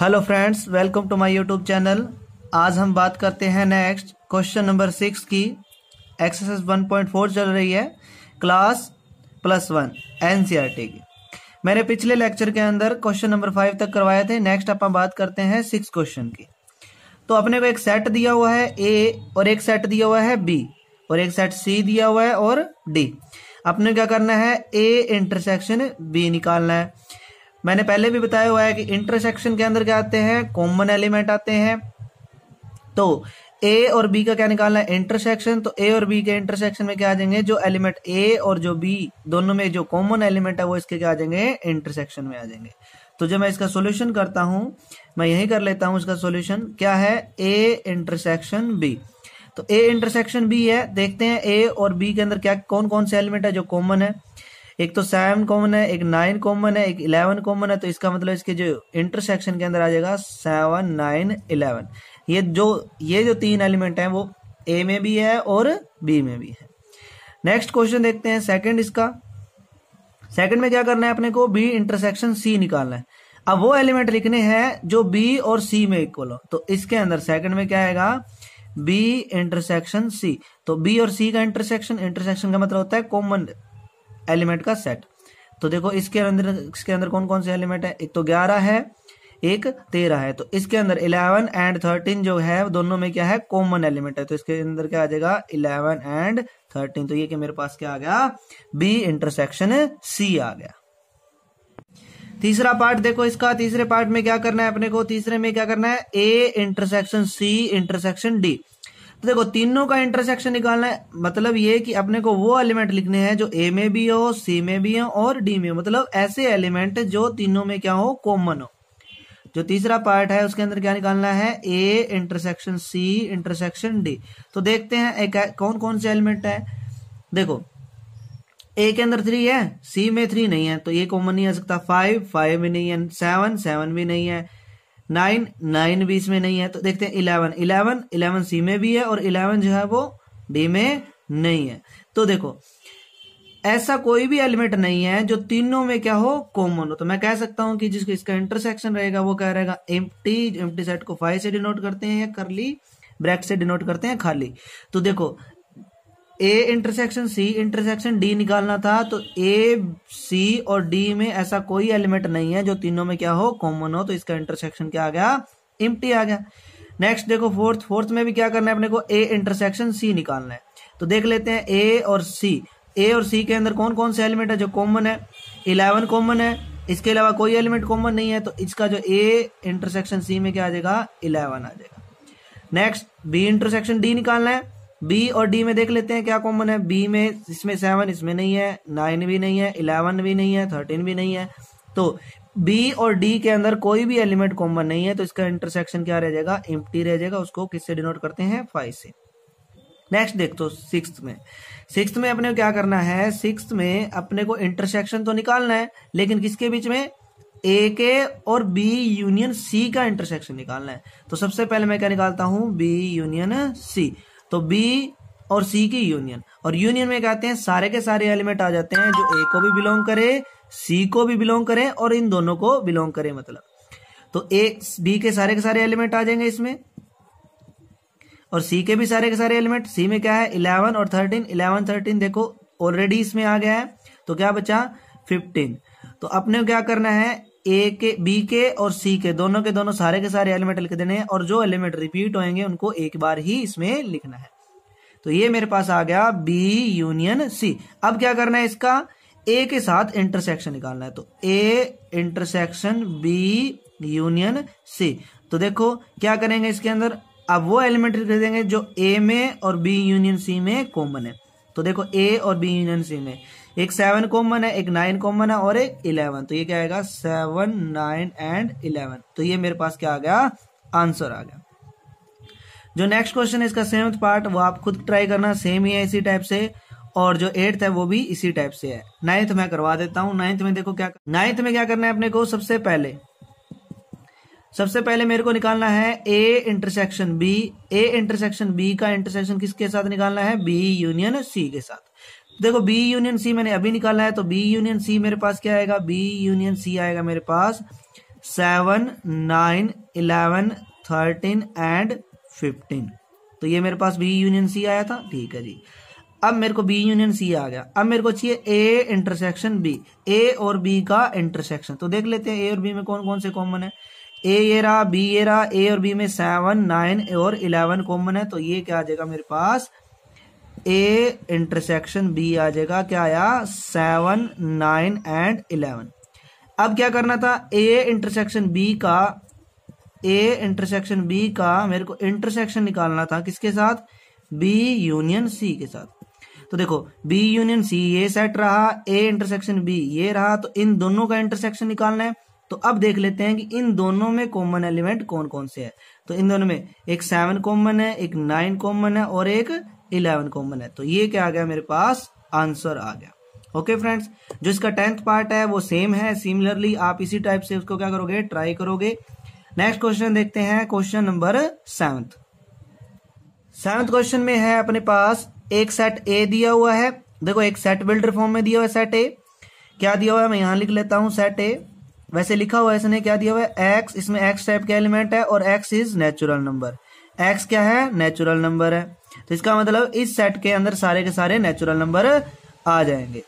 Hello friends welcome to my YouTube channel आज हम बात करते हैं नेक्स्ट क्वेश्चन नंबर सिक्स की। एक्सरसाइज 1.4 चल रही है क्लास प्लस वन एनसीईआरटी की। मैंने पिछले लेक्चर के अंदर क्वेश्चन नंबर फाइव तक करवाए थे नेक्स्ट अपन बात करते हैं सिक्स क्वेश्चन की। तो अपने को एक सेट दिया हुआ है ए और एक सेट दिया हुआ है बी और एक साइड सी दिया हुआ है और डी। अपने क्या करना है? ए इंटरसेक्शन बी निकालना है। मैंने पहले भी बताया हुआ है कि इंटरसेक्शन के अंदर क्या आते हैं? कॉमन एलिमेंट आते हैं। तो ए और बी का क्या निकालना है? इंटरसेक्शन। तो ए और बी के इंटरसेक्शन में क्या आ जाएँगे? जो एलिमेंट ए और जो बी दोनों में जो कॉमन एलिमेंट है, वो इसके क्या आ जाएँगे? इंटरसेक्शन में आ जाएँगे। तो जब मैं इसका सोल्यूशन करता हूँ, मैं यही कर लेता हूँ इसका सोल्यूशन। क्या है? A intersection B. तो ए इंटरसेक्शन बी है, देखते हैं ए और बी के अंदर क्या कौन कौन से एलिमेंट है जो कॉमन है? एक तो सेवन कॉमन है, एक नाइन कॉमन है, एक इलेवन कॉमन है तो इसका मतलब इसके जो इंटरसेक्शन के अंदर आ जाएगा सेवन नाइन इलेवन ये जो ये जो तीन एलिमेंट है, वो ए में भी है और बी में भी है। नेक्स्ट क्वेश्चन देखते हैं सेकंड इसका। सेकंड में क्या करना है अपने को? बी इंटरसेक्शन सी निकालना है। अब वो एलिमेंट लिखने हैं जो बी और सी में इक्वल हो। तो इसके अंदर सेकंड में क्या आएगा? B intersection C. तो बी और सी का इंटरसेक्शन इंटरसेक्शन का मतलब होता है कॉमन एलिमेंट का सेट तो देखो, इसके अंदर इसके अंदर कौन कौन से एलिमेंट है? एक तो ग्यारह है, एक तेरह है। तो इसके अंदर इलेवन एंड थर्टीन जो है, दोनों में क्या है? कॉमन एलिमेंट है। तो इसके अंदर क्या आ जाएगा? इलेवन एंड थर्टीन तो ये कि मेरे पास क्या आ गया? बी इंटरसेक्शन सी आ गया। तीसरा पार्ट देखो इसका, तीसरे पार्ट में क्या करना है अपने को, तीसरे में क्या करना है? A intersection C intersection D तो देखो, तीनों का इंटरसेक्शन निकालना है मतलब ये कि अपने को वो एलिमेंट लिखने हैं जो ए में भी हो सी में भी हो और डी में हो। मतलब ऐसे एलिमेंट जो तीनों में क्या हो कॉमन हो। जो तीसरा पार्ट है, उसके अंदर क्या निकालना है? A intersection C intersection D तो देखते हैं, एक कौन कौन से एलिमेंट है? देखो ए के अंदर थ्री है सी में थ्री नहीं है तो ये कॉमन नहीं आ सकता। फाइव फाइव में नहीं है सेवन सेवन भी नहीं है नाइन नाइन भी इसमें नहीं है तो देखते हैं इलेवन इलेवन इलेवन सी में भी है और इलेवन जो है वो डी में नहीं है। तो देखो, ऐसा कोई भी एलिमेंट नहीं है जो तीनों में क्या हो कॉमन हो। तो मैं कह सकता हूँ कि जिसको इसका इंटरसेक्शन रहेगा, वो क्या रहेगा? एम्प्टी एम्प्टी सेट को फाइव से डिनोट करते हैं या करली ब्रैक से डिनोट करते हैं खाली। तो देखो A intersection C intersection D निकालना था तो ए सी और डी में ऐसा कोई एलिमेंट नहीं है, जो तीनों में क्या हो कॉमन हो तो इसका इंटरसेक्शन क्या आ गया? इम्प्टी आ गया। नेक्स्ट देखो फोर्थ फोर्थ में भी क्या करना है अपने को? ए इंटरसेक्शन सी निकालना है। तो देख लेते हैं ए और सी ए और सी के अंदर कौन कौन से एलिमेंट है जो कॉमन है? इलेवन कॉमन है। इसके अलावा कोई एलिमेंट कॉमन नहीं है तो इसका जो ए इंटरसेक्शन सी में क्या आ जाएगा? इलेवन आ जाएगा। नेक्स्ट बी इंटरसेक्शन डी निकालना है। बी और डी में देख लेते हैं क्या कॉमन है। बी में इसमें सेवन इसमें नहीं है। नाइन भी नहीं है। इलेवन भी नहीं है। थर्टीन भी नहीं है। तो बी और डी के अंदर कोई भी एलिमेंट कॉमन नहीं है तो इसका इंटरसेक्शन क्या रह जाएगा? एम्प्टी रह जाएगा। उसको किससे डिनोट करते हैं? फाइव से। नेक्स्ट देख तो सिक्स में। सिक्स में अपने क्या करना है? सिक्स में अपने को इंटरसेक्शन तो निकालना है, लेकिन किसके बीच में? ए के और बी यूनियन सी का इंटरसेक्शन निकालना है। तो सबसे पहले मैं क्या निकालता हूँ? बी यूनियन सी तो बी और सी की यूनियन और यूनियन में कहते हैं, सारे के सारे एलिमेंट आ जाते हैं जो ए को भी बिलोंग करे सी को भी बिलोंग करे और इन दोनों को बिलोंग करे मतलब। तो ए बी के सारे के सारे एलिमेंट आ जाएँगे इसमें। और सी के भी सारे के सारे एलिमेंट सी में क्या है? इलेवन और थर्टीन इलेवन थर्टीन देखो ऑलरेडी इसमें आ गया है। तो क्या बचा? फिफ्टीन तो अपने क्या करना है? ए के बी के और सी के, दोनों के दोनों सारे के सारे एलिमेंट लिख देने हैं और जो एलिमेंट रिपीट होंगे उनको एक बार ही इसमें लिखना है। तो ये मेरे पास आ गया बी यूनियन सी अब क्या करना है इसका? ए के साथ इंटरसेक्शन निकालना है। तो A intersection B union C तो देखो, क्या करेंगे इसके अंदर? अब वो एलिमेंट लिख देंगे जो ए में और बी यूनियन सी में कॉमन है। तो देखो ए और बी यूनियन सी में। एक सेवन कॉमन है, एक नाइन कॉमन है और एक इलेवन तो ये क्या आएगा? सेवन नाइन एंड इलेवन तो ये मेरे पास क्या आ गया? आंसर आ गया. जो नेक्स्ट क्वेश्चन है, इसका सेवंथ पार्ट वो आप खुद ट्राई करना सेम ही है इसी टाइप से. और जो एट्थ है, वो भी इसी टाइप से है. नाइन्थ में करवा देता हूँ. नाइन्थ में देखो क्या नाइन्थ में क्या करना है अपने को? सबसे पहले सबसे पहले मेरे को निकालना है A intersection B A intersection B का इंटरसेक्शन किसके साथ निकालना है? बी यूनियन सी के साथ. देखो बी यूनियन सी मैंने अभी निकाला है तो बी यूनियन सी मेरे पास क्या आएगा? बी यूनियन सी आएगा मेरे पास seven nine eleven thirteen and fifteen तो ये मेरे पास बी यूनियन सी आया था। ठीक है जी। अब मेरे को बी यूनियन सी आ गया। अब मेरे को चाहिए ए इंटरसेक्शन बी ए और बी का इंटरसेक्शन तो देख लेते हैं ए और बी में कौन कौन से कॉमन है। ए ये रहा बी ये रहा ए और बी में सेवन नाइन और इलेवन कॉमन है। तो ये क्या आ जाएगा मेरे पास? ए इंटरसेक्शन बी आ जाएगा, क्या आया? सेवन नाइन एंड इलेवन अब क्या करना था? ए इंटरसेक्शन बी का ए इंटरसेक्शन बी का मेरे को इंटरसेक्शन निकालना था किसके साथ? बी यूनियन सी के साथ. तो देखो बी यूनियन सी ये सेट रहा ए इंटरसेक्शन बी ये रहा तो इन दोनों का इंटरसेक्शन निकालना है। तो अब देख लेते हैं कि इन दोनों में कॉमन एलिमेंट कौन कौन से है। तो इन दोनों में एक सेवन कॉमन है, एक नाइन कॉमन है और एक इलेवन कॉमन है। तो ये क्या आ गया मेरे पास? आंसर आ गया। ओके फ्रेंड्स जो इसका टेंथ पार्ट है, वो सेम है। सिमिलरली आप इसी टाइप से उसको क्या करोगे? ट्राई करोगे। नेक्स्ट क्वेश्चन देखते हैं question number seventh seventh question में है अपने पास, एक सेट ए दिया हुआ है। देखो, एक सेट बिल्डर फॉर्म में दिया हुआ है सेट ए क्या दिया हुआ है? मैं यहाँ लिख लेता हूँ सेट ए वैसे लिखा हुआ है, इसने क्या दिया हुआ है? एक्स इसमें एक्स टाइप का एलिमेंट है और X is natural number X क्या है? नेचुरल नंबर है। तो इसका मतलब इस सेट के अंदर सारे के सारे नेचुरल नंबर आ जाएँगे।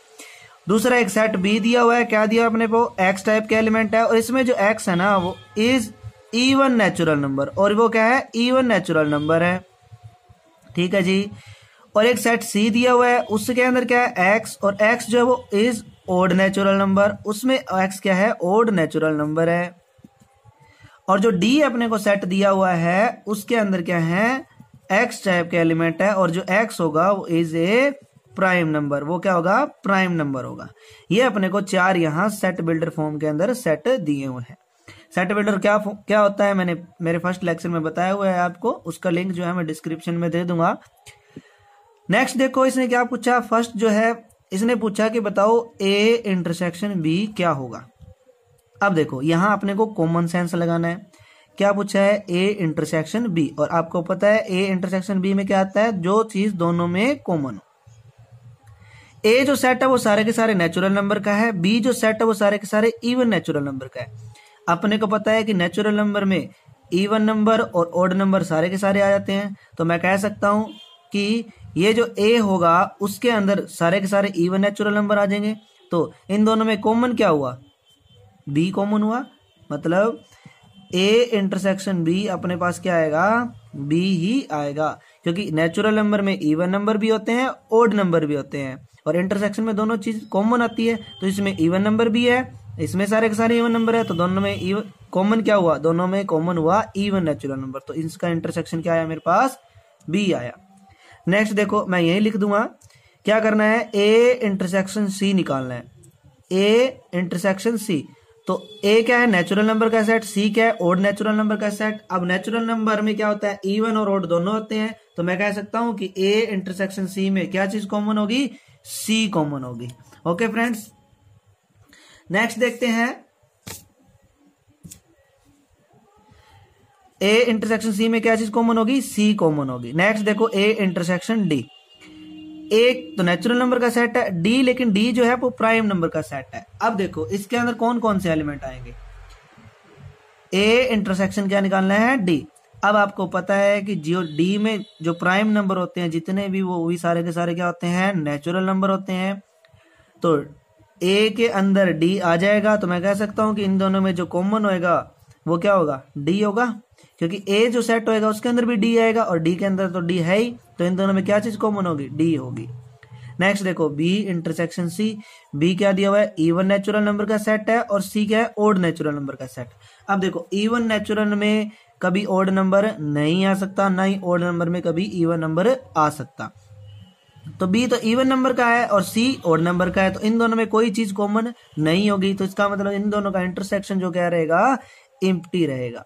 दूसरा एक सेट बी दिया हुआ है। क्या दिया अपने को एक्स टाइप का एलिमेंट है। और इसमें जो एक्स है ना, वो इज़ इवन नेचुरल नंबर और वो क्या है? इवन नेचुरल नंबर है। ठीक है जी? और एक सेट सी दिया हुआ है। उसके अंदर क्या है? एक्स और एक्स जो है वो इज़ ओड नेचुरल नंबर उसमें एक्स क्या है? ओड नेचुरल नंबर है। और जो डी अपने को सेट दिया हुआ है, उसके अंदर क्या है? एक्स टाइप के एलिमेंट है और जो एक्स होगा, वो इज़ ए प्राइम नंबर वो क्या होगा? प्राइम नंबर होगा. ये अपने को चार यहाँ सेट बिल्डर फॉर्म के अंदर सेट दिए हुए हैं. सेट बिल्डर क्या क्या होता है? मैंने मेरे फ़र्स्ट लेक्चर में बताया हुआ है आपको. उसका लिंक जो है मैं डिस्क्रिप्शन में दे दूँगा. नेक्स्ट देखो, इसने क्या पूछा? फ़र्स्ट जो है, इसने पूछा कि बताओ ए इंटरसेक्शन बी क्या होगा? अब देखो, यहाँ अपने को कॉमन सेंस लगाना है। क्या पूछा है? ए इंटरसेक्शन बी और आपको पता है ए इंटरसेक्शन बी में क्या आता है? जो चीज़ दोनों में कॉमन हो। ए जो सेट है, वो सारे के सारे नेचुरल नंबर का है। बी जो सेट है, वो सारे के सारे इवन नेचुरल नंबर का है। अपने को पता है कि नेचुरल नंबर में इवन नंबर और ओड नंबर सारे के सारे आ जाते हैं। तो मैं कह सकता हूँ कि ये जो ए होगा, उसके अंदर सारे के सारे इवन नेचुरल नंबर आ जाएँगे। तो इन दोनों में कॉमन क्या हुआ? बी कॉमन हुआ मतलब ए इंटरसेक्शन बी अपने पास क्या आएगा? बी ही आएगा, क्योंकि नेचुरल नंबर में इवन नंबर भी होते हैं ओड नंबर भी होते हैं, और इंटरसेक्शन में दोनों चीज़ कॉमन आती है तो इसमें इवन नंबर भी है, इसमें सारे के सारे इवन नंबर है तो दोनों में इवन कॉमन क्या हुआ? दोनों में कॉमन हुआ इवन नेचुरल नंबर तो इसका इंटरसेक्शन क्या आया मेरे पास? बी आया। नेक्स्ट देखो, मैं यही लिख दूँगा, क्या करना है? ए इंटरसेक्शन सी निकालना है। ए इंटरसेक्शन सी तो ए क्या है? नेचुरल नंबर का सेट सी क्या है? ओड नेचुरल नंबर का सेट अब नेचुरल नंबर में क्या होता है? इवन और ओड दोनों होते हैं। तो मैं कह सकता हूँ कि ए इंटरसेक्शन सी में क्या चीज़ कॉमन होगी? सी कॉमन होगी। ओके फ्रेंड्स नेक्स्ट देखते हैं। ए इंटरसेक्शन सी में क्या चीज़ कॉमन होगी? सी कॉमन होगी। नेक्स्ट देखो ए इंटरसेक्शन डी एक तो नेचुरल नंबर का सेट है डी लेकिन डी जो है वो प्राइम नंबर का सेट है। अब देखो, इसके अंदर कौन कौन से एलिमेंट आएँगे? ए इंटरसेक्शन क्या निकालना है? डी अब आपको पता है कि जियो डी में जो प्राइम नंबर होते हैं, जितने भी वो, वही सारे के सारे क्या होते हैं? नेचुरल नंबर होते हैं। तो ए के अंदर डी आ जाएगा तो मैं कह सकता हूँ कि इन दोनों में जो कॉमन होएगा, वो क्या होगा? डी होगा। क्योंकि ए जो सेट होएगा, उसके अंदर भी डी आएगा और डी के अंदर तो डी है ही तो इन दोनों में क्या चीज़ कॉमन होगी? डी होगी। नेक्स्ट देखो बी इंटरसेक्शन सी बी क्या दिया हुआ है? इवन नेचुरल नंबर का सेट है और सी क्या है? ओड नेचुरल नंबर का सेट अब देखो इवन नेचुरल में कभी ओड नंबर नहीं आ सकता, ना ही ओड नंबर में कभी इवन नंबर आ सकता। तो बी तो इवन नंबर का है और सी ओड नंबर का है तो इन दोनों में कोई चीज़ कॉमन नहीं होगी। तो इसका मतलब इन दोनों का इंटरसेक्शन जो क्या रहेगा? इम्प्टी रहेगा।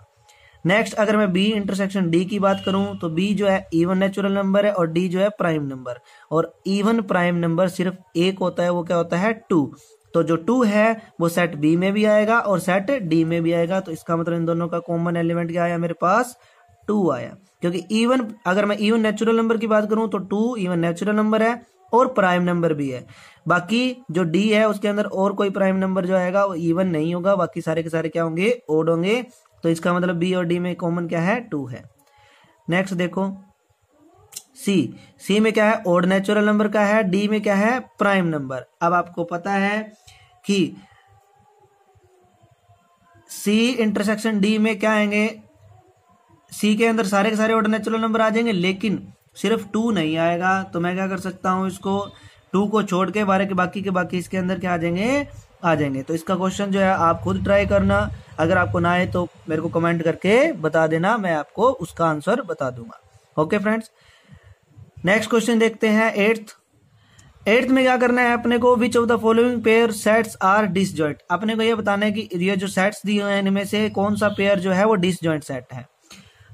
नेक्स्ट अगर मैं बी इंटरसेक्शन डी की बात करूँ तो बी जो है इवन नेचुरल नंबर है और डी जो है प्राइम नंबर और इवन प्राइम नंबर सिर्फ़ एक होता है, वो क्या होता है? टू तो जो टू है, वो सेट बी में भी आएगा और सेट डी में भी आएगा तो इसका मतलब इन दोनों का कॉमन एलिमेंट क्या आया मेरे पास? टू आया. क्योंकि इवन अगर मैं इवन नेचुरल नंबर की बात करूँ तो टू इवन नेचुरल नंबर है और प्राइम नंबर भी है. बाकी जो डी है, उसके अंदर और कोई प्राइम नंबर जो आएगा, वो इवन नहीं होगा. बाकी सारे के सारे क्या होंगे? ओड होंगे. तो इसका मतलब बी और डी में कॉमन क्या है? टू है। नेक्स्ट देखो। सी सी में क्या है? ओड नेचुरल नंबर का है। डी में क्या है? प्राइम नंबर अब आपको पता है कि सी इंटरसेक्शन डी में क्या आएँगे? सी के अंदर सारे के सारे ओड नेचुरल नंबर आ जाएँगे, लेकिन सिर्फ़ टू नहीं आएगा। तो मैं क्या कर सकता हूँ इसको? टू को छोड़ के बारह के बाकी के बाकी इसके अंदर क्या आ जाएँगे? आ जाएँगे। तो इसका क्वेश्चन जो है, आप खुद ट्राई करना। अगर आपको ना आए तो मेरे को कमेंट करके बता देना, मैं आपको उसका आंसर बता दूँगा। ओके फ्रेंड्स नेक्स्ट क्वेश्चन देखते हैं एट्थ एट्थ में क्या करना है अपने को? Which of the following pair sets are disjoint अपने को ये बताना है कि ये जो सेट्स दिए हुए हैं, इनमें से कौन सा पेयर जो है, वो डिसजॉइंट सेट है।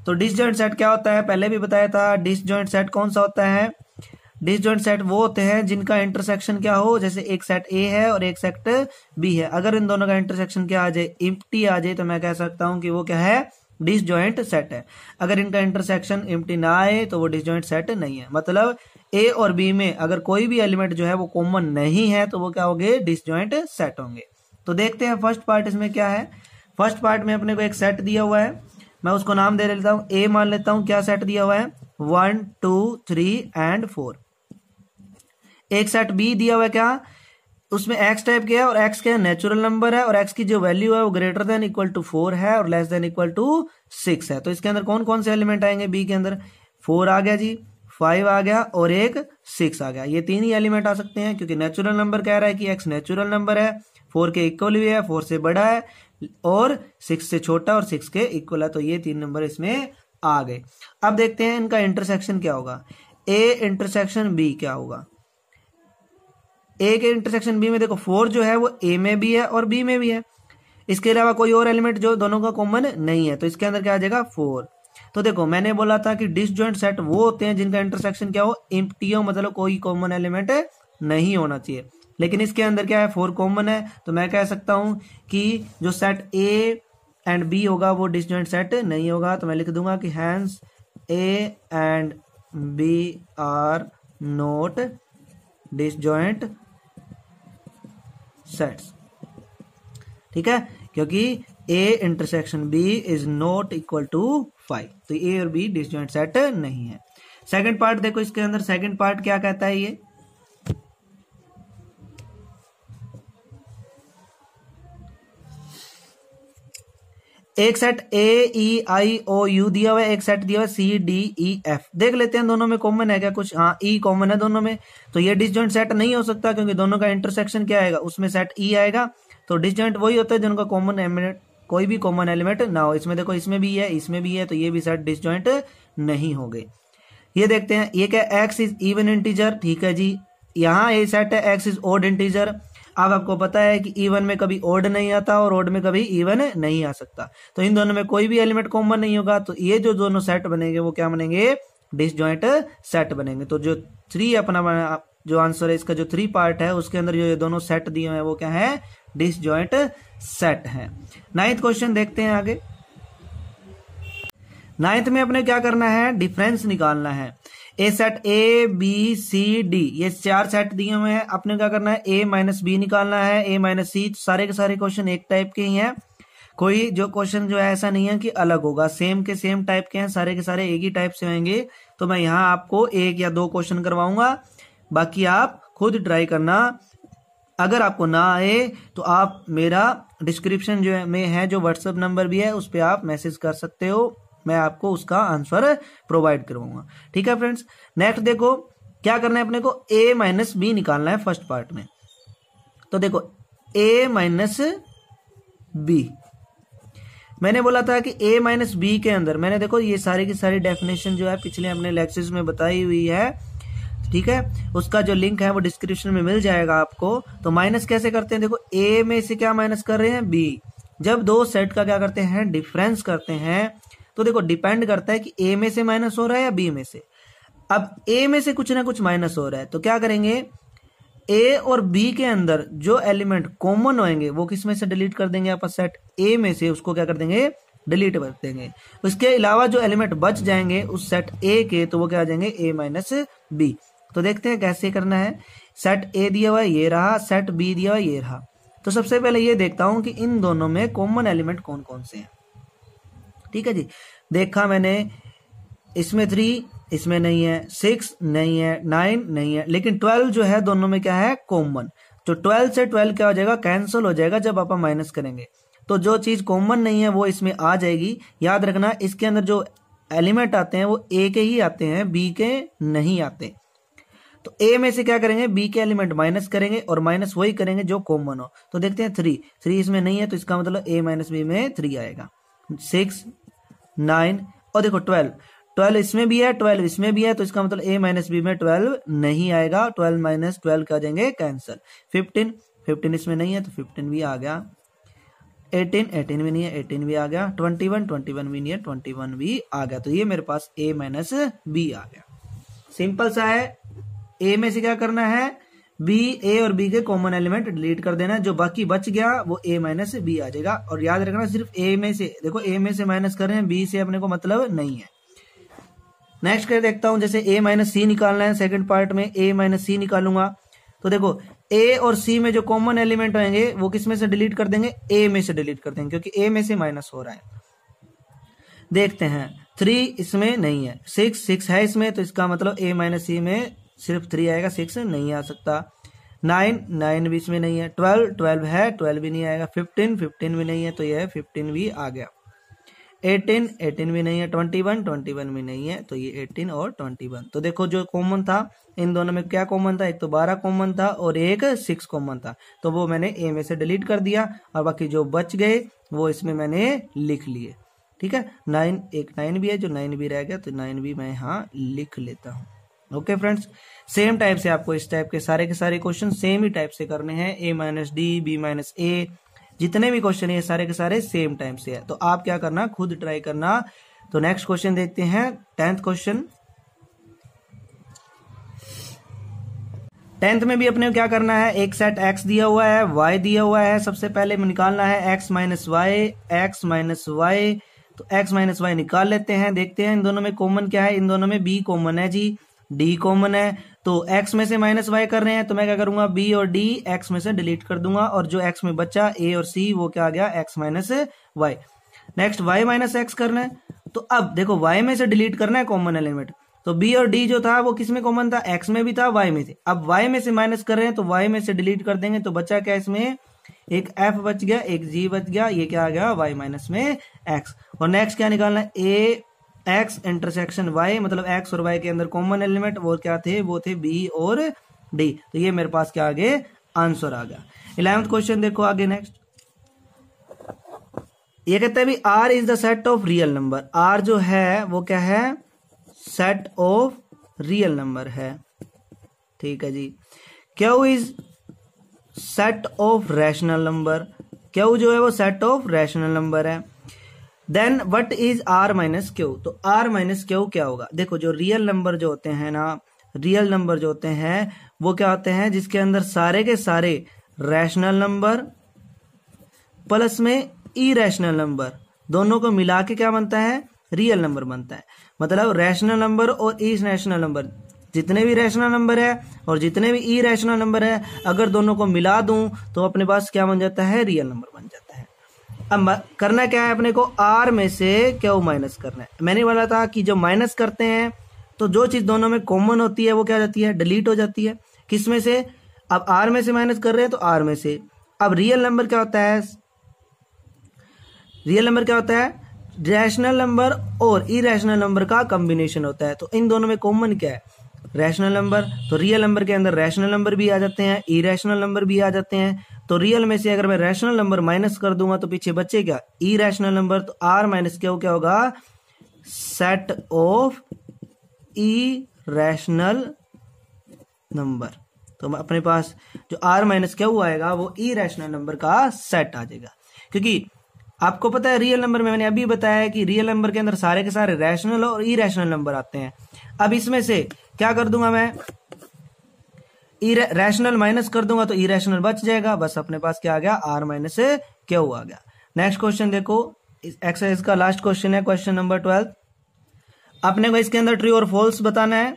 तो डिसजॉइंट सेट क्या होता है? पहले भी बताया था डिसजॉइंट सेट कौन सा होता है? डिसजॉइंट सेट वो होते हैं जिनका इंटरसेक्शन क्या हो? जैसे एक सेट ए है और एक सेट बी है। अगर इन दोनों का इंटरसेक्शन क्या आ जाए इम्प्टी आ जाए तो मैं कह सकता हूँ कि वो क्या है? डिसजॉइंट सेट है। अगर इनका इंटरसेक्शन इम्प्टी ना आए तो वो डिसजॉइंट सेट नहीं है। मतलब ए और बी में अगर कोई भी एलिमेंट जो है वो कॉमन नहीं है तो वो क्या होंगे? डिसजॉइंट सेट होंगे। तो देखते हैं फ़र्स्ट पार्ट इसमें क्या है। फ़र्स्ट पार्ट में अपने को एक सेट दिया हुआ है। मैं उसको नाम दे लेता हूँ। ए मान लेता हूँ, क्या सेट दिया हुआ है? One two three and four एक सेट बी दिया हुआ है क्या? उसमें एक्स टाइप के है और एक्स के नेचुरल नंबर है और एक्स की जो वैल्यू है वो greater than equal to four है और less than equal to six है। तो इसके अंदर कौन कौन से एलिमेंट आएँगे बी के अंदर? फोर आ गया जी फाइव आ गया और एक सिक्स आ गया। ये तीन ही एलिमेंट आ सकते हैं क्योंकि नेचुरल नंबर कह रहा है कि एक्स नेचुरल नंबर है। फोर के इक्वल भी है फोर से बड़ा है और सिक्स से छोटा और सिक्स के इक्वल है। तो ये तीन नंबर इसमें आ गए। अब देखते हैं इनका इंटरसेक्शन क्या होगा। ए इंटरसेक्शन बी क्या होगा? ए के इंटरसेक्शन बी में देखो फोर जो है वो ए में भी है और बी में भी है। इसके अलावा कोई और एलिमेंट जो दोनों का कॉमन नहीं है तो इसके अंदर क्या आ जाएगा? फोर तो देखो, मैंने बोला था कि डिसजॉइंट सेट वो होते हैं जिनका इंटरसेक्शन क्या हो? इम्प्टी हो मतलब कोई कॉमन एलिमेंट नहीं होना चाहिए। लेकिन इसके अंदर क्या है? फोर कॉमन है। तो मैं कह सकता हूँ कि जो सेट ए एंड बी होगा, वो डिसजॉइंट सेट नहीं होगा। तो मैं लिख दूँगा कि hence A and B are not disjoint sets ठीक है? क्योंकि A intersection B is not equal to five तो ए और बी डिसजॉइंट सेट नहीं है। सेकंड पार्ट देखो इसके अंदर सेकंड पार्ट क्या कहता है ये? एक set A E I O you दिया हुआ है, एक सेट दिया हुआ है सी डी ई एफ़ देख लेते हैं दोनों में कॉमन है क्या कुछ? हाँ ई e कॉमन है दोनों में। तो ये डिसजॉइंट सेट नहीं हो सकता क्योंकि दोनों का इंटरसेक्शन क्या आएगा? उसमें सेट ई e आएगा। तो डिसजॉइंट वही होता है जिनका कॉमन एलिमेंट कोई भी कॉमन एलिमेंट ना हो। इसमें देखो, इसमें भी है, इसमें भी है तो ये भी सेट डिसजॉइंट नहीं हो गए ये देखते हैं, ये क्या एक्स इज़ इवन इंटीजर ठीक है जी। यहाँ ये सेट है एक्स इज़ ओड इंटीजर अब आपको पता है कि इवन में कभी ओड नहीं आता और ओड में कभी इवन नहीं आ सकता। तो इन दोनों में कोई भी एलिमेंट कॉमन नहीं होगा। तो ये जो दोनों सेट बनेंगे, वो क्या बनेंगे? डिसजॉइंट सेट बनेंगे। तो जो थ्री अपना, जो आंसर है, इसका जो थ्री पार्ट है, उसके अंदर जो ये दोनों सेट दिए हैं, वो क्या है? डिसजॉइंट सेट है। नाइन्थ क्वेश्चन देखते हैं आगे। नाइन्थ में अपने क्या करना है? डिफरेंस निकालना है। A set A B C D ये चार सेट दिए हुए हैं। अपने क्या करना है? ए माइनस बी निकालना है। ए माइनस सी सारे के सारे क्वेश्चन एक टाइप के ही हैं। कोई जो क्वेश्चन जो है, ऐसा नहीं है कि अलग होगा। सेम के सेम टाइप के हैं। सारे के सारे एक ही टाइप से होंगे। तो मैं यहाँ आपको एक या दो क्वेश्चन करवाऊँगा। बाकी आप खुद ट्राई करना। अगर आपको ना आए तो आप मेरा डिस्क्रिप्शन जो है, में है जो व्हाट्सएप नंबर भी है, उस पर आप मैसेज कर सकते हो। मैं आपको उसका आंसर प्रोवाइड करवाऊँगा। ठीक है फ्रेंड्स नेक्स्ट देखो, क्या करना है अपने को? ए माइनस बी निकालना है फ़र्स्ट पार्ट में। तो देखो ए माइनस बी मैंने बोला था कि ए माइनस बी के अंदर, मैंने देखो ये सारी की सारी डेफिनेशन जो है पिछले अपने लेक्चर्स में बताई हुई है। ठीक है? उसका जो लिंक है वो डिस्क्रिप्शन में मिल जाएगा आपको। तो माइनस कैसे करते हैं? देखो ए में से क्या माइनस कर रहे हैं? बी जब दो सेट का क्या करते हैं? डिफरेंस करते हैं। तो देखो डिपेंड करता है कि ए में से माइनस हो रहा है या बी में से। अब ए में से कुछ ना कुछ माइनस हो रहा है तो क्या करेंगे? ए और बी के अंदर जो एलिमेंट कॉमन होंगे, वो किसमें से डिलीट कर देंगे आप सेट ए में से, उसको क्या कर देंगे? डिलीट कर देंगे। उसके अलावा जो एलिमेंट बच जाएँगे उस सेट ए के तो वो क्या आ जाएँगे? ए माइनस बी तो देखते हैं कैसे करना है। सेट ए दिया हुआ, ये रहा। सेट बी दिया हुआ, ये रहा। तो सबसे पहले ये देखता हूँ कि इन दोनों में कॉमन एलिमेंट कौन कौन से हैं। ठीक है जी। देखा मैंने, इसमें थ्री इसमें नहीं है सिक्स नहीं है नाइन नहीं है, लेकिन ट्वेल्व जो है, दोनों में क्या है? कॉमन तो ट्वेल्व से ट्वेल्व क्या हो जाएगा? कैंसिल हो जाएगा जब आप माइनस करेंगे। तो जो चीज़ कॉमन नहीं है, वो इसमें आ जाएगी। याद रखना, इसके अंदर जो एलिमेंट आते हैं, वो ए के ही आते हैं बी के नहीं आते। तो ए में से क्या करेंगे? बी के एलिमेंट माइनस करेंगे और माइनस वही करेंगे जो कॉमन हो। तो देखते हैं थ्री थ्री इसमें नहीं है तो इसका मतलब ए माइनस बी में थ्री आएगा। Six nine. और देखो ट्वेल्व। ट्वेल्व इसमें भी है, ट्वेल्व इसमें भी है तो इसका मतलब ए माइनस बी में ट्वेल्व नहीं आएगा। ट्वेल्व माइनस ट्वेल्व क्या जाएँगे कैंसल फिफ्टीन फिफ्टीन इसमें नहीं है तो फिफ्टीन भी आ गया। एटीन एटीन भी नहीं है एटीन भी आ गया। ट्वेंटी वन ट्वेंटी वन भी नहीं है ट्वेंटी वन भी आ गया। तो ये मेरे पास ए माइनस बी आ गया। सिंपल सा है। ए में से क्या करना है? बी ए और बी के कॉमन एलिमेंट डिलीट कर देना जो बाकी बच गया, वो ए माइनस बी आ जाएगा। और याद रखना, सिर्फ़ ए में से, देखो ए में से माइनस कर रहे हैं बी से अपने को मतलब नहीं है। नेक्स्ट कर देखता हूँ, जैसे ए माइनस सी निकालना है सेकंड पार्ट में ए माइनस सी निकालूँगा। तो देखो ए और सी में जो कॉमन एलिमेंट होंगे वो किसमें से डिलीट कर देंगे? ए में से डिलीट कर देंगे, क्योंकि ए में से माइनस हो रहा है। देखते हैं। थ्री इसमें नहीं है। सिक्स सिक्स है इसमें तो इसका मतलब ए माइनस सी में सिर्फ़ थ्री आएगा सिक्स नहीं आ सकता। नाइन नाइन भी इसमें नहीं है। ट्वेल्व ट्वेल्व है ट्वेल्व भी नहीं आएगा। फिफ्टीन फिफ्टीन भी नहीं है तो यह फिफ्टीन भी आ गया। एटीन एटीन भी नहीं है। ट्वेंटी वन ट्वेंटी वन भी नहीं है तो ये एटीन और ट्वेंटी वन तो देखो जो कॉमन था, इन दोनों में क्या कॉमन था? एक तो बारह कॉमन था और एक सिक्स कॉमन था। तो वो मैंने ए में से डिलीट कर दिया और बाकी जो बच गए, वो इसमें मैंने लिख लिए। ठीक है? नाइन एक नाइन भी है, जो नाइन भी रह गया तो नाइन भी मैं यहाँ लिख लेता हूँ। ओके फ्रेंड्स सेम टाइप से आपको इस टाइप के सारे के सारे क्वेश्चन सेम ही टाइप से करने हैं। A minus D B minus A जितने भी क्वेश्चन है सारे के सारे सेम टाइम से है। तो आप क्या करना, खुद ट्राई करना। तो नेक्स्ट क्वेश्चन देखते हैं। टेंथ क्वेश्चन टेंथ में भी अपने क्या करना है? एक सेट एक्स दिया हुआ है वाई दिया हुआ है। सबसे पहले निकालना है X minus Y X minus Y तो एक्स माइनस वाई निकाल लेते हैं, देखते हैं इन दोनों में कॉमन क्या है? इन दोनों में बी कॉमन है जी। डी कॉमन है तो एक्स में से माइनस वाई कर रहे हैं तो मैं क्या करूँगा? बी और डी एक्स में से डिलीट कर दूँगा, और जो एक्स में बचा ए और सी वो क्या आ गया? X minus Y next Y minus X करना है। तो अब देखो वाई में से डिलीट करना है कॉमन एलिमेंट तो बी और डी जो था, वो किसमें कॉमन था? एक्स में भी था वाई में थे अब वाई में से माइनस कर रहे हैं तो वाई में से डिलीट कर देंगे तो बचा क्या इसमें? एक एफ़ बच गया, एक जी बच गया, ये क्या आ गया? वाई माइनस में एक्स और नेक्स्ट क्या निकालना है? A एक्स इंटरसेक्शन वाई मतलब एक्स और वाई के अंदर कॉमन एलिमेंट वो क्या थे? वो थे बी और डी तो ये मेरे पास क्या आगे आंसर आ गया। इलेवेंथ क्वेश्चन देखो आगे नेक्स्ट ये कहते हैं भी R is the set of real number R जो है, वो क्या है? सेट ऑफ़ रियल नंबर है। ठीक है जी। Q is set of rational number Q जो है, वो सेट ऑफ़ रैशनल नंबर है। Then what is R minus Q तो आर माइनस क्यू क्या होगा? देखो, जो रियल नंबर जो होते हैं ना रियल नंबर जो होते हैं, वो क्या होते हैं? जिसके अंदर सारे के सारे रैशनल नंबर प्लस में इरेशनल नंबर दोनों को मिला के क्या बनता है? रियल नंबर बनता है। मतलब रैशनल नंबर और ई रैशनल नंबर जितने भी रैशनल नंबर है और जितने भी ई रैशनल नंबर है, अगर दोनों को मिला दूँ तो अपने पास क्या बन जाता है? रियल नंबर अब करना क्या है अपने को? आर में से क्यू माइनस करना है? मैंने बोला था कि जब माइनस करते हैं तो जो चीज़ दोनों में कॉमन होती है, वो क्या जाती है? डिलीट हो जाती है। किसमें से? अब आर में से माइनस कर रहे हैं तो आर में से। अब रियल नंबर क्या होता है? रियल नंबर क्या होता है? रैशनल नंबर और इरेशनल नंबर का कॉम्बिनेशन होता है। तो इन दोनों में कॉमन क्या है? रैशनल नंबर तो रियल नंबर के अंदर रैशनल नंबर भी आ जाते हैं इरेशनल नंबर भी आ जाते हैं। तो रियल में से अगर मैं रैशनल नंबर माइनस कर दूँगा तो पीछे बचे क्या? ई रैशनल नंबर तो आर माइनस क्या क्या होगा? Set of irrational number तो अपने पास जो आर माइनस क्या हुआ आएगा, वो ई रैशनल नंबर का सेट आ जाएगा। क्योंकि आपको पता है रियल नंबर में मैंने अभी बताया कि रियल नंबर के अंदर सारे के सारे रैशनल और ई रैशनल नंबर आते हैं। अब इसमें से क्या कर दूँगा मैं? रैशनल माइनस कर दूँगा तो इरेशनल बच जाएगा। बस अपने पास क्या आ गया? आर माइनस क्यू आ गया। नेक्स्ट क्वेश्चन देखो। एक्सरसाइज का लास्ट क्वेश्चन है क्वेश्चन नंबर ट्वेल्व अपने को इसके अंदर ट्रू और फॉल्स बताना है।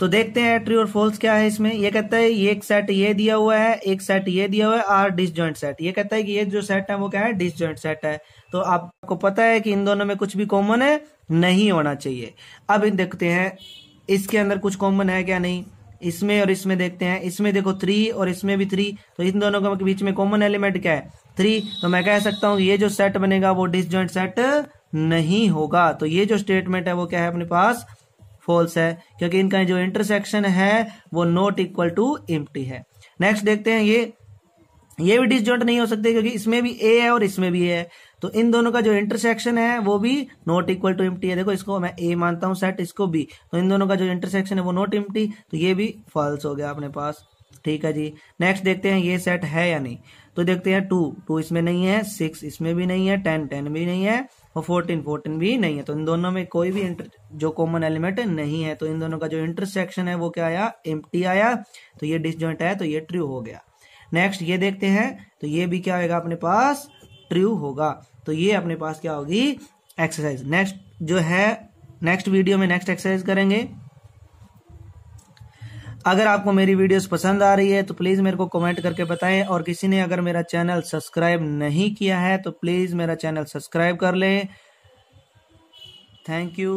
तो देखते हैं ट्रू और फॉल्स क्या है इसमें। ये कहता है ये एक सेट ये दिया हुआ है, एक सेट ये दिया हुआ है आर डिसजॉइंट सेट ये कहता है कि ये जो सेट है वो क्या है? डिसजॉइंट सेट है। तो आपको पता है कि इन दोनों में कुछ भी कॉमन है, नहीं होना चाहिए। अब देखते हैं, इसके अंदर कुछ कॉमन है क्या नहीं? इसमें और इसमें देखते हैं, इसमें देखो थ्री और इसमें भी थ्री तो इन दोनों के बीच में कॉमन एलिमेंट क्या है? थ्री तो मैं कह सकता हूँ ये जो सेट बनेगा वो डिसजॉइंट सेट नहीं होगा। तो ये जो स्टेटमेंट है वो क्या है अपने पास? फॉल्स है, क्योंकि इनका जो इंटरसेक्शन है वो नॉट इक्वल टू इम्प्टी है। नेक्स्ट देखते हैं ये। ये भी डिसजॉइंट नहीं हो सकते, क्योंकि इसमें भी ए है और इसमें भी ए है। तो इन दोनों का जो इंटरसेक्शन है, वो भी नॉट इक्वल टू इम्प्टी है। देखो, इसको मैं ए मानता हूँ सेट इसको बी तो इन दोनों का जो इंटरसेक्शन है, वो नॉट इम्प्टी तो ये भी फॉल्स हो गया अपने पास। ठीक है जी। नेक्स्ट देखते हैं, ये सेट है या नहीं? तो देखते हैं टू टू इसमें नहीं है सिक्स इसमें भी नहीं है टेन टेन भी नहीं है, और फोर्टीन फोर्टीन भी नहीं है। तो इन दोनों में कोई भी इंटर जो कॉमन एलिमेंट नहीं है तो इन दोनों का जो इंटरसेक्शन है, वो क्या आया? एम्प्टी आया। तो ये डिसजॉइंट है तो ये ट्रू हो गया। नेक्स्ट ये देखते हैं तो ये भी क्या आएगा अपने पास? ट्रू होगा। तो ये अपने पास क्या होगी? एक्सरसाइज नेक्स्ट जो है नेक्स्ट वीडियो में नेक्स्ट एक्सरसाइज करेंगे। अगर आपको मेरी वीडियोस पसंद आ रही है तो प्लीज़ मेरे को कमेंट करके बताएँ। और किसी ने अगर मेरा चैनल सब्सक्राइब नहीं किया है तो प्लीज़ मेरा चैनल सब्सक्राइब कर ले। Thank you